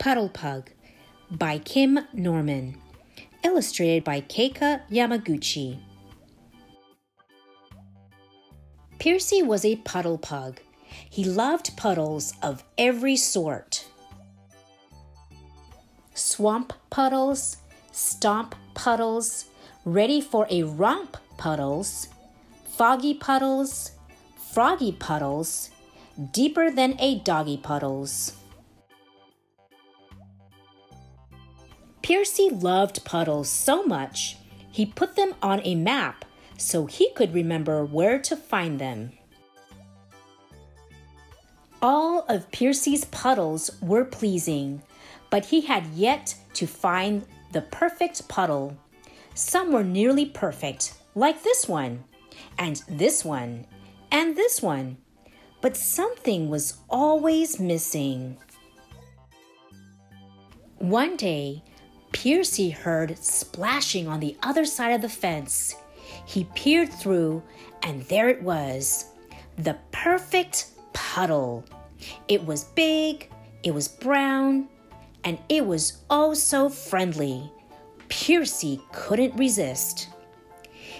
Puddle Pug by Kim Norman. Illustrated by Keika Yamaguchi. Percy was a puddle pug. He loved puddles of every sort swamp puddles, stomp puddles, ready for a romp puddles, foggy puddles, froggy puddles, deeper than a doggy puddles. Percy loved puddles so much, he put them on a map so he could remember where to find them. All of Percy's puddles were pleasing, but he had yet to find the perfect puddle. Some were nearly perfect, like this one, and this one, and this one, but something was always missing. One day, Percy heard splashing on the other side of the fence. He peered through, and there it was the perfect puddle. It was big, it was brown, and it was oh so friendly. Percy couldn't resist.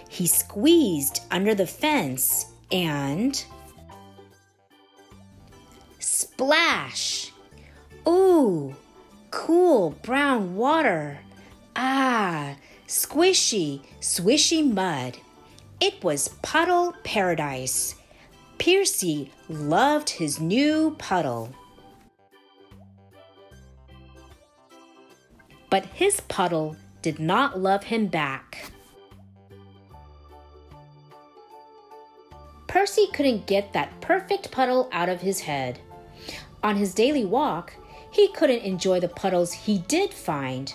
He squeezed under the fence and. Splash! Ooh, cool brown water. Ah, squishy, swishy mud. It was puddle paradise. Percy loved his new puddle. But his puddle did not love him back. Percy couldn't get that perfect puddle out of his head. On his daily walk, he couldn't enjoy the puddles he did find.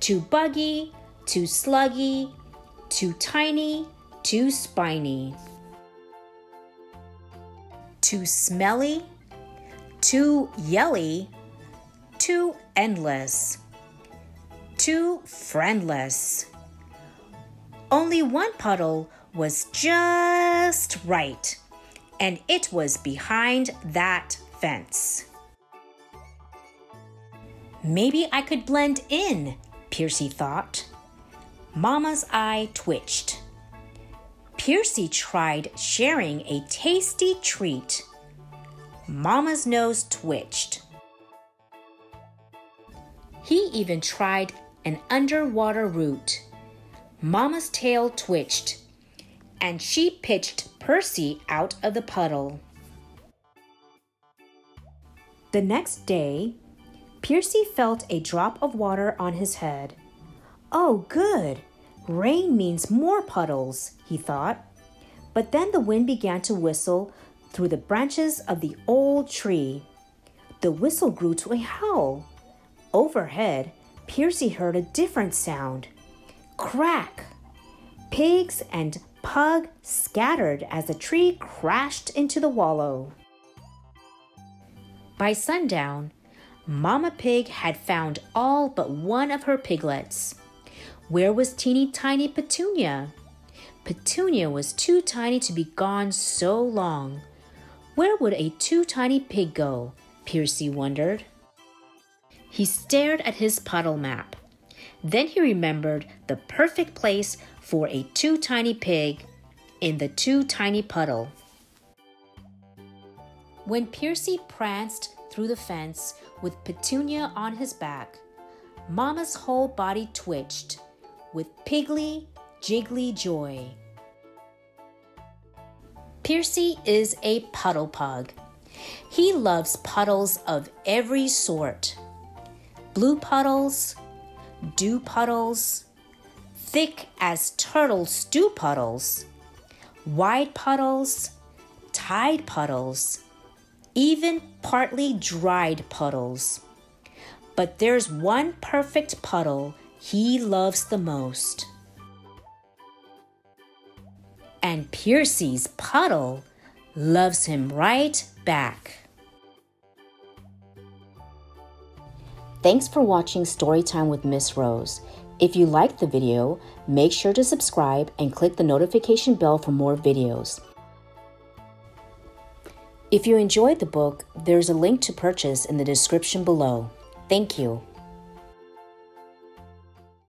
Too buggy, too sluggy, too tiny, too spiny too smelly, too yelly, too endless, too friendless. Only one puddle was just right, and it was behind that fence. Maybe I could blend in, Percy thought. Mama's eye twitched. Percy tried sharing a tasty treat. Mama's nose twitched. He even tried an underwater root. Mama's tail twitched, and she pitched Percy out of the puddle. The next day, Percy felt a drop of water on his head. Oh, good! Rain means more puddles, he thought. But then the wind began to whistle through the branches of the old tree. The whistle grew to a howl. Overhead, Percy heard a different sound crack. Pigs and pug scattered as the tree crashed into the wallow. By sundown, Mama Pig had found all but one of her piglets. Where was teeny tiny Petunia? Petunia was too tiny to be gone so long. Where would a too tiny pig go? Percy wondered. He stared at his puddle map. Then he remembered the perfect place for a too tiny pig in the too tiny puddle. When Percy pranced through the fence with Petunia on his back, Mama's whole body twitched with piggly, jiggly joy. Percy is a puddle pug. He loves puddles of every sort blue puddles, dew puddles, thick as turtle stew puddles, wide puddles, tide puddles, even partly dried puddles. But there's one perfect puddle he loves the most. And Percy's puddle loves him right back. Thanks for watching Storytime with Miss Rose. If you liked the video, make sure to subscribe and click the notification bell for more videos. If you enjoyed the book, there's a link to purchase in the description below. Thank you.